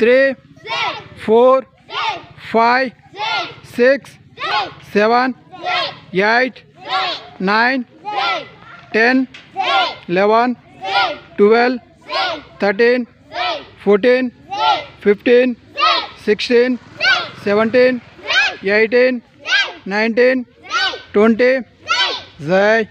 three, four, five, six, seven, eight, nine, ten, eleven, twelve, thirteen, fourteen, fifteen, sixteen, seventeen, eighteen, nineteen, twenty. Jai